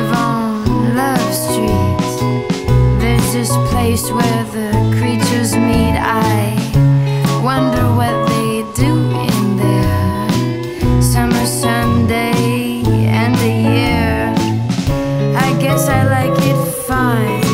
live on Love Street. There's this place where the creatures meet. I wonder what they do in there. Summer Sunday and a year. I guess I like it fine.